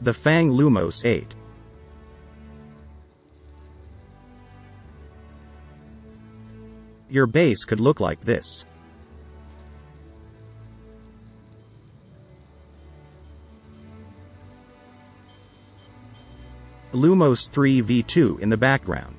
The Fang Lumos 8. Your base could look like this. Lumos 3 V2 in the background.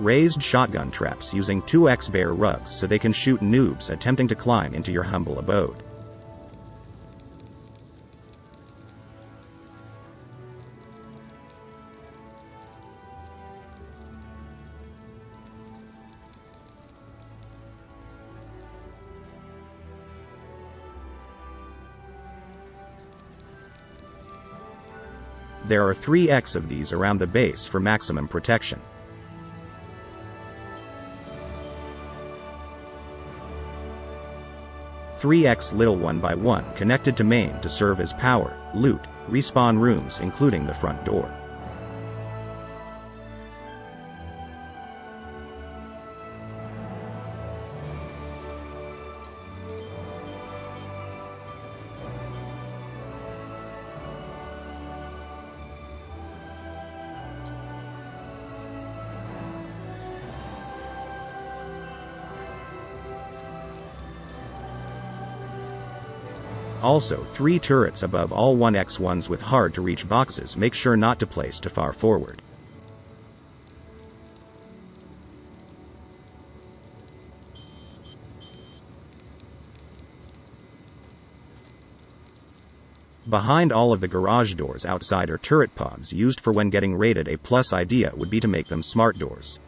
Raised shotgun traps using 2x bear rugs so they can shoot noobs attempting to climb into your humble abode. There are 3x of these around the base for maximum protection. Three X little one by one connected to main to serve as power, loot, respawn rooms including the front door. Also, three turrets above all 1x1s with hard to reach boxes make sure not to place too far forward. Behind all of the garage doors outside are turret pods used for when getting raided a plus idea would be to make them smart doors.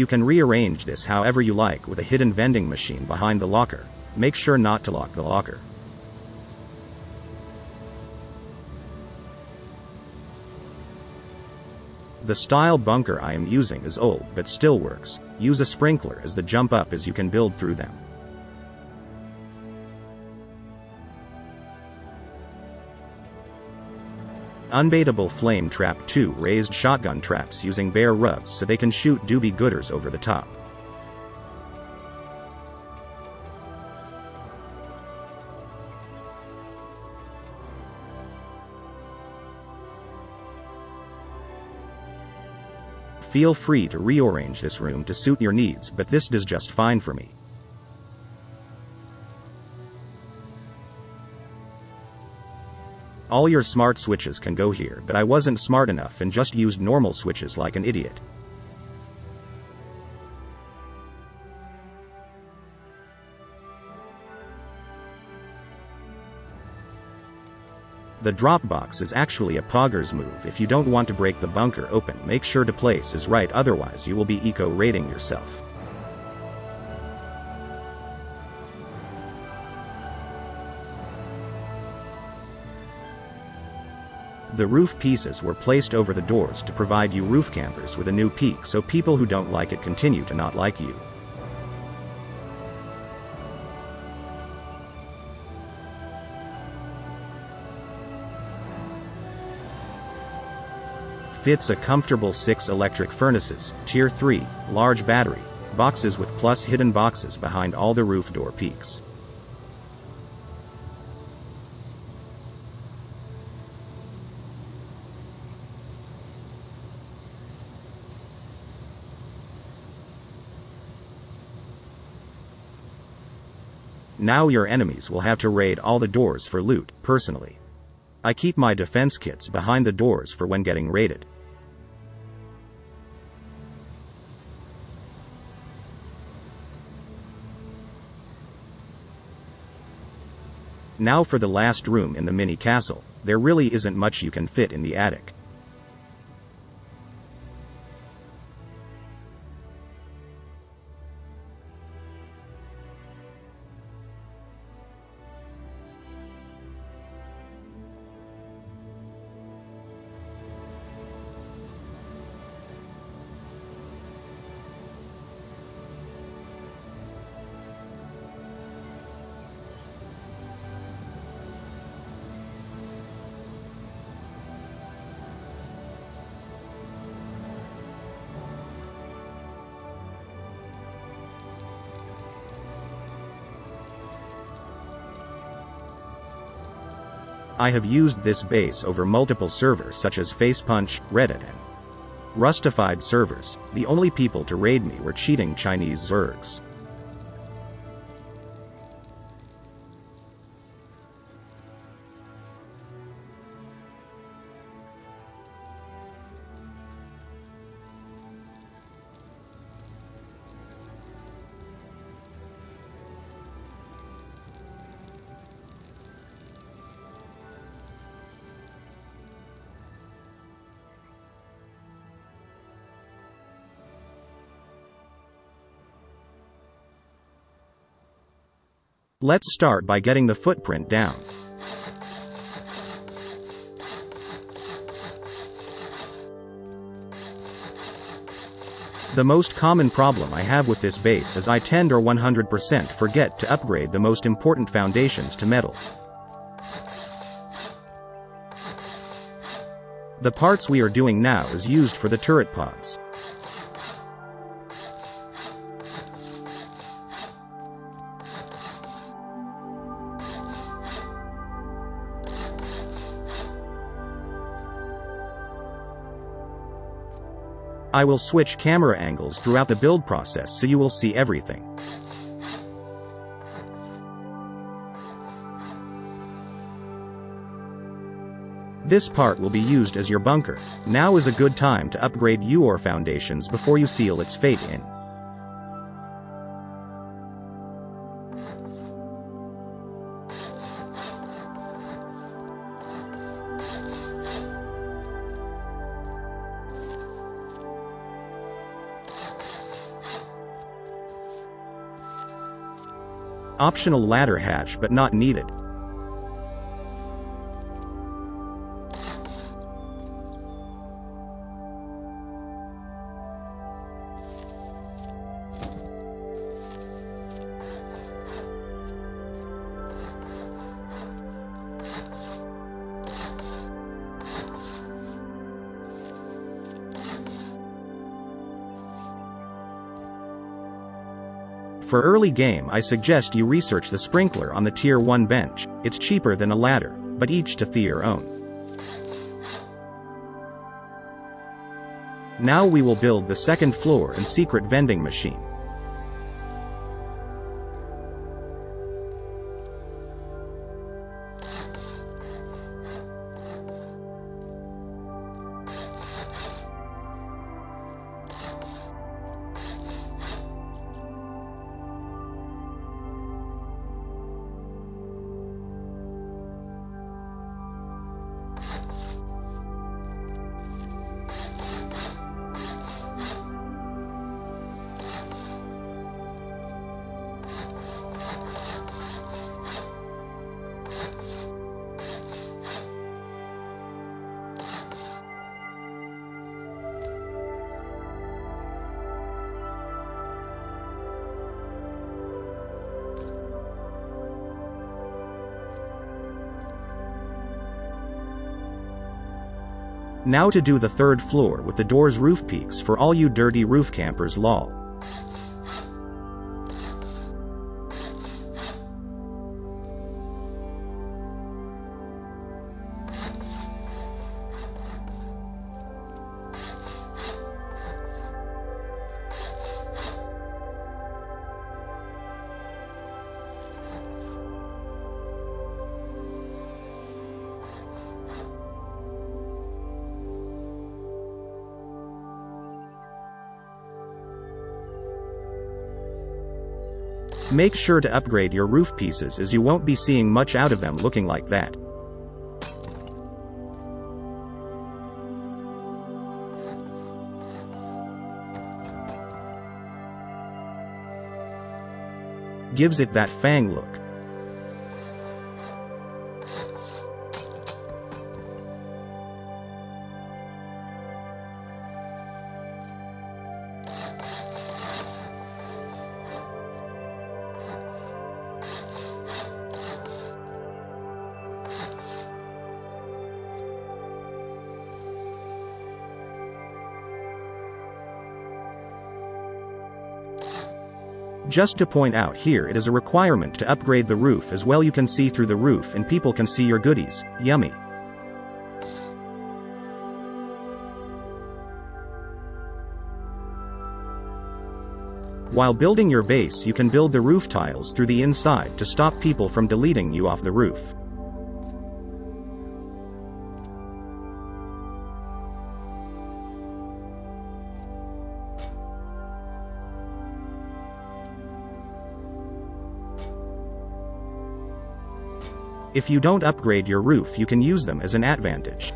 You can rearrange this however you like with a hidden vending machine behind the locker. Make sure not to lock the locker. The style bunker I am using is old but still works. Use a sprinkler as the jump up as you can build through them. Unbaitable Flame Trap 2 raised shotgun traps using bear rugs so they can shoot doobie gooders over the top. Feel free to rearrange this room to suit your needs but this does just fine for me. All your smart switches can go here, but I wasn't smart enough and just used normal switches like an idiot. The drop box is actually a pogger's move if you don't want to break the bunker open make sure to place is right otherwise you will be eco-raiding yourself. The roof pieces were placed over the doors to provide you roof campers with a new peak so people who don't like it continue to not like you. Fits a comfortable 6 electric furnaces, tier 3, large battery, boxes with plus hidden boxes behind all the roof door peaks. Now your enemies will have to raid all the doors for loot, personally. I keep my defense kits behind the doors for when getting raided. Now for the last room in the mini castle, there really isn't much you can fit in the attic. I have used this base over multiple servers such as Facepunch, Reddit and Rustafied servers. The only people to raid me were cheating Chinese Zergs. Let's start by getting the footprint down. The most common problem I have with this base is I tend or 100% forget to upgrade the most important foundations to metal. The parts we are doing now is used for the turret pods. I will switch camera angles throughout the build process so you will see everything. This part will be used as your bunker. Now is a good time to upgrade your foundations before you seal its fate in. Optional ladder hatch but not needed. For early game I suggest you research the sprinkler on the tier 1 bench, it's cheaper than a ladder, but each to their own. Now we will build the second floor and secret vending machine. Now to do the third floor with the door's roof peaks for all you dirty roof campers lol. Make sure to upgrade your roof pieces as you won't be seeing much out of them looking like that. Gives it that fang look. Just to point out here it is a requirement to upgrade the roof as well you can see through the roof and people can see your goodies, yummy. While building your base you can build the roof tiles through the inside to stop people from deleting you off the roof. If you don't upgrade your roof you can use them as an advantage.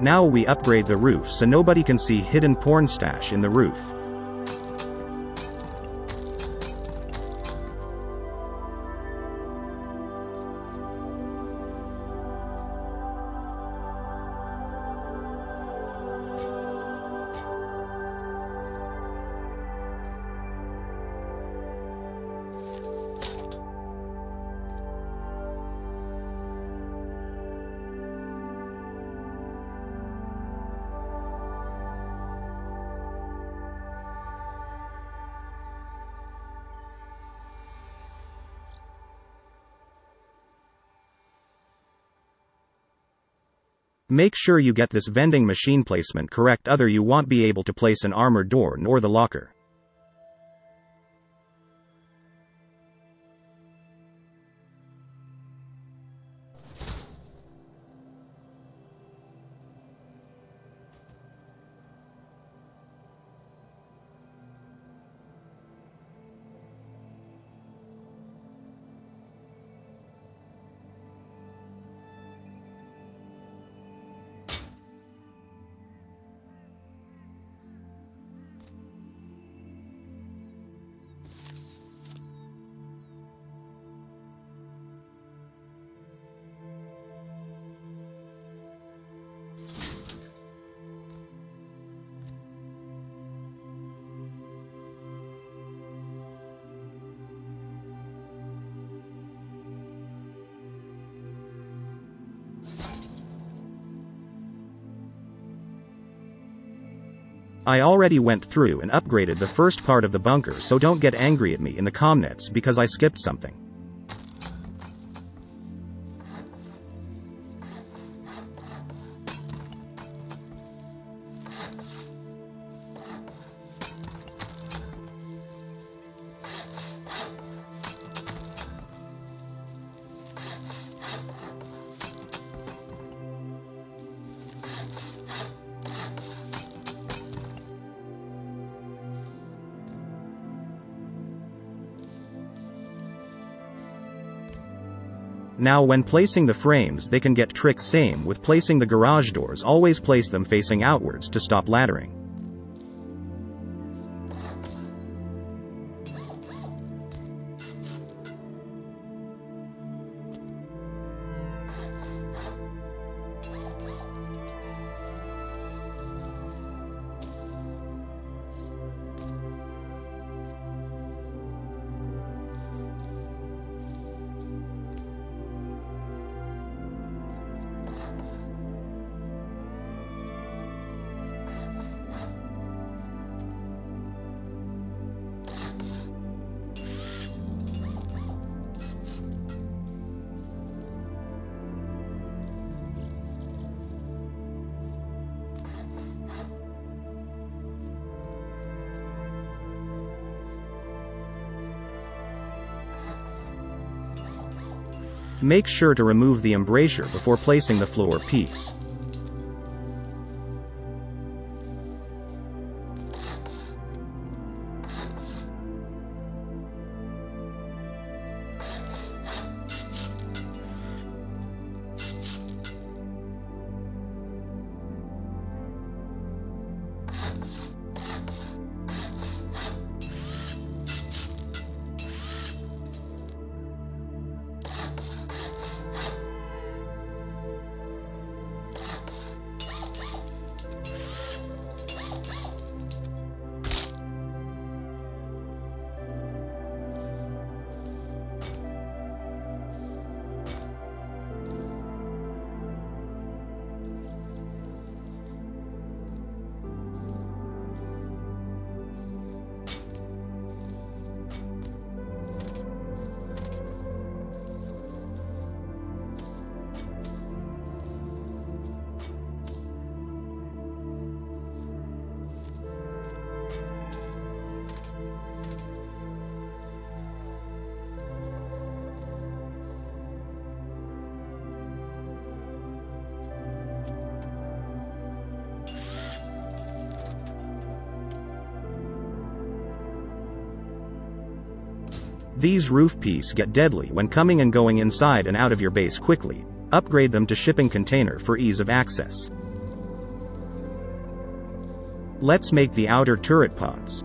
Now we upgrade the roof so nobody can see hidden porn stash in the roof. Make sure you get this vending machine placement correct other you won't be able to place an armored door nor the locker. I already went through and upgraded the first part of the bunker so don't get angry at me in the comments because I skipped something. Now when placing the frames they can get tricked same with placing the garage doors always place them facing outwards to stop laddering. Make sure to remove the embrasure before placing the floor piece. These roof piece get deadly when coming and going inside and out of your base quickly. Upgrade them to shipping container for ease of access. Let's make the outer turret pods.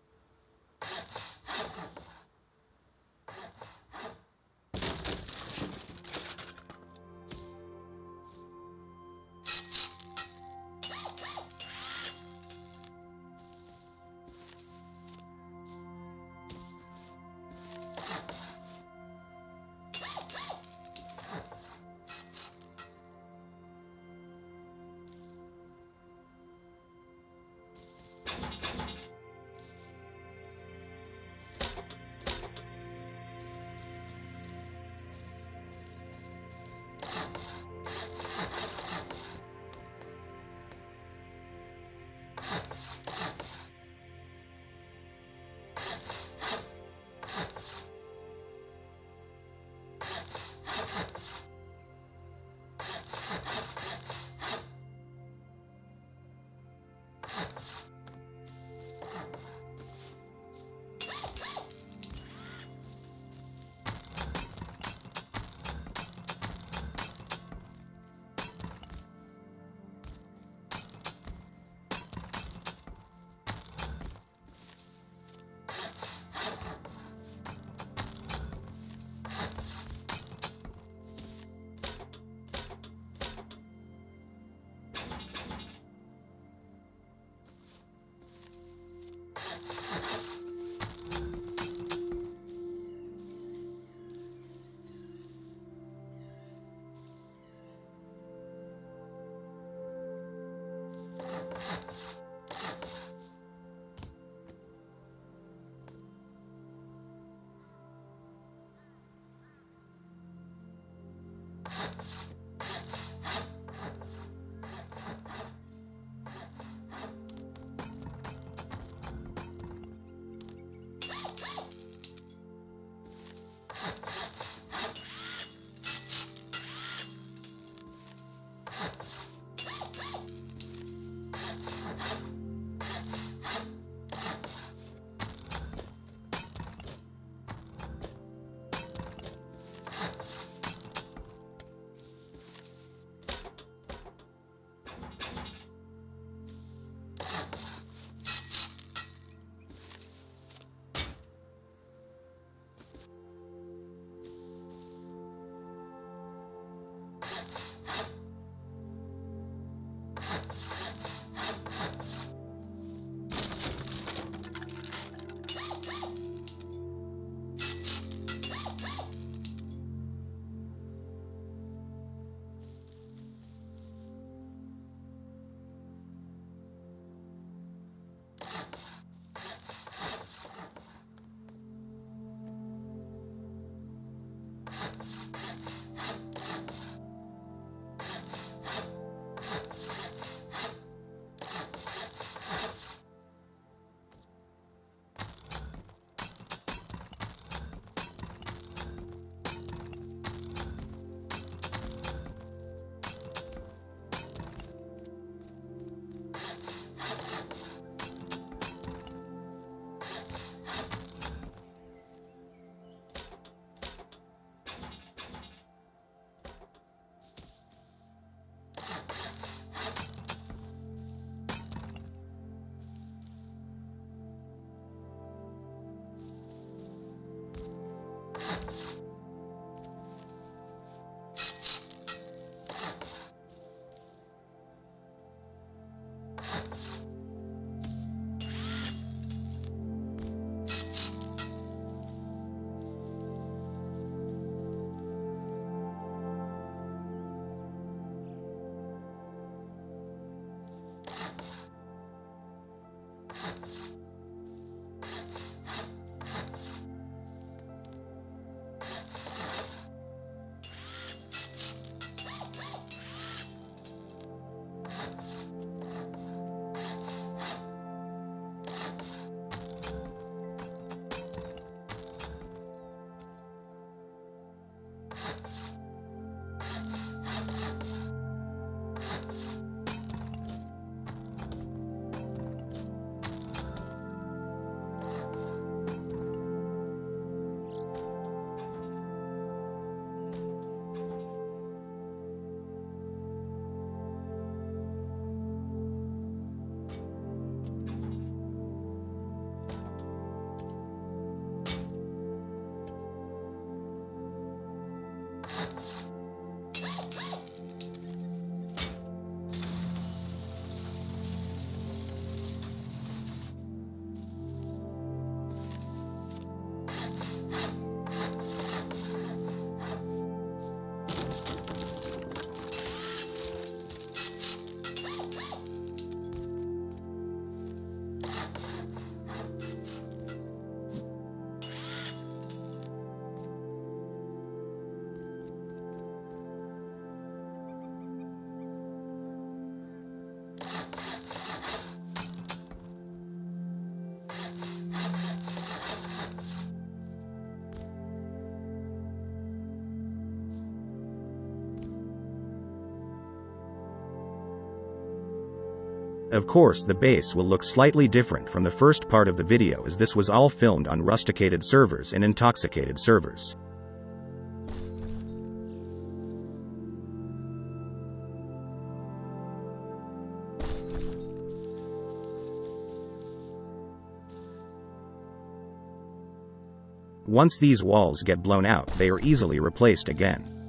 Of course the base will look slightly different from the first part of the video as this was all filmed on rusticated servers and intoxicated servers. Once these walls get blown out, they are easily replaced again.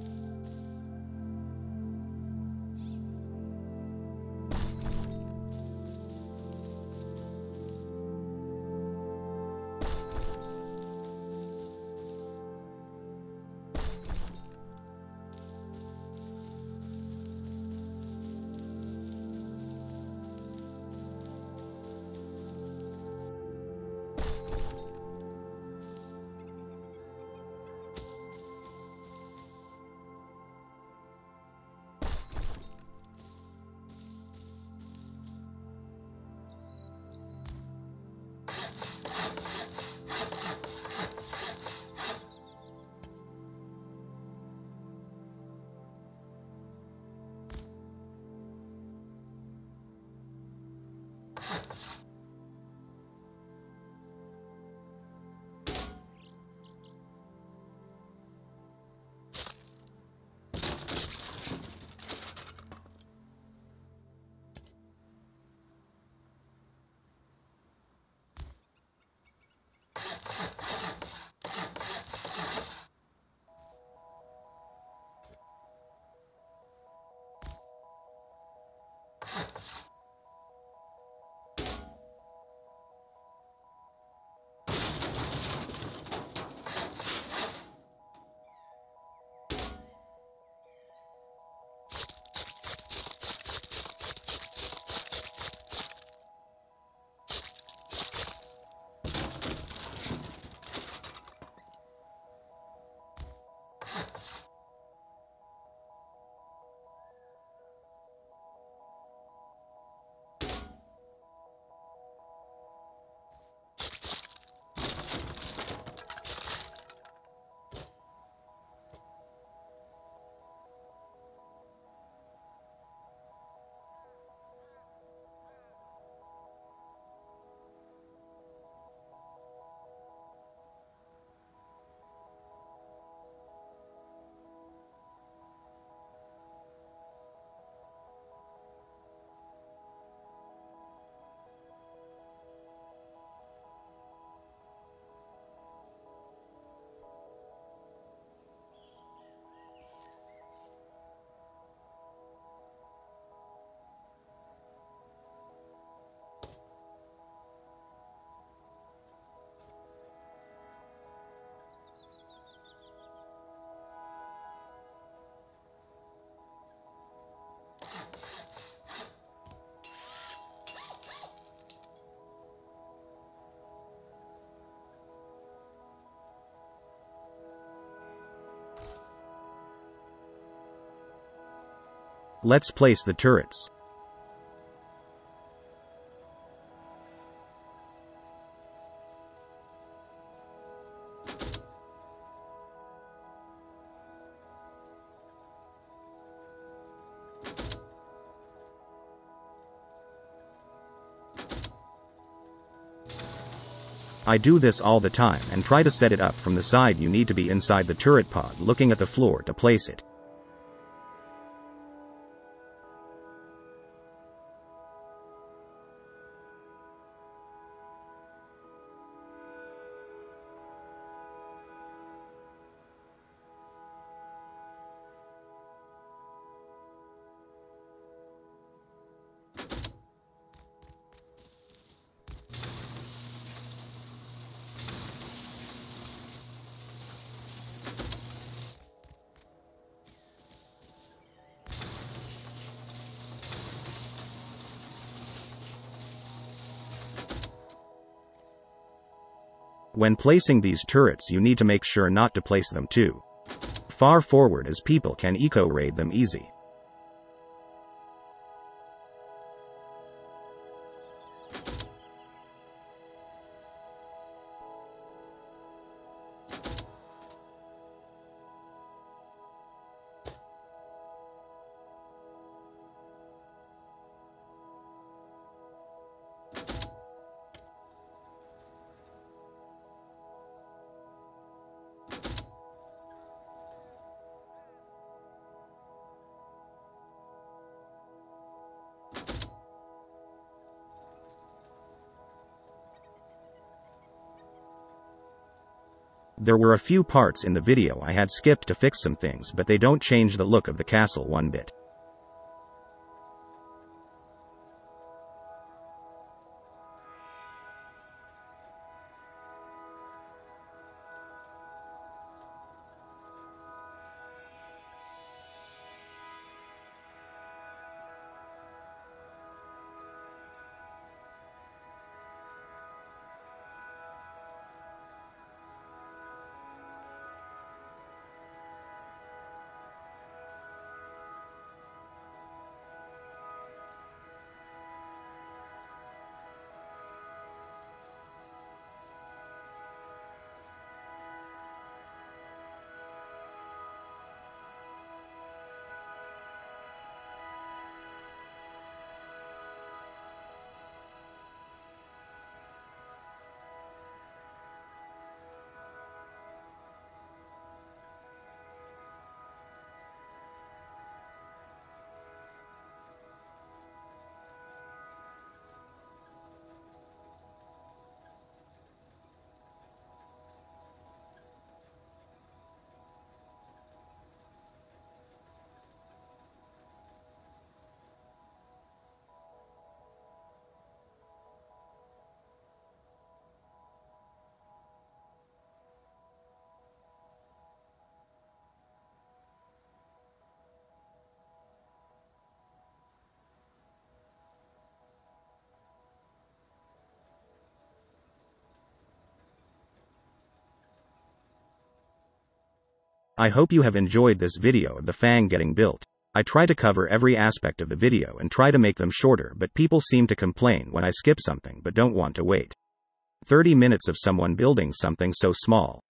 Let's place the turrets. I do this all the time and try to set it up from the side you need to be inside the turret pod looking at the floor to place it. When placing these turrets you need to make sure not to place them too far forward as people can eco-raid them easy. There were a few parts in the video I had skipped to fix some things but they don't change the look of the castle one bit. I hope you have enjoyed this video of the Fang getting built. I try to cover every aspect of the video and try to make them shorter but people seem to complain when I skip something but don't want to wait. 30 minutes of someone building something so small.